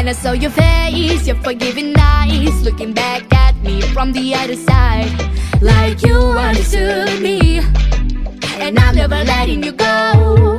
When I saw your face, your forgiving eyes Looking back at me from the other side. Like you understood me And I'm never letting you go.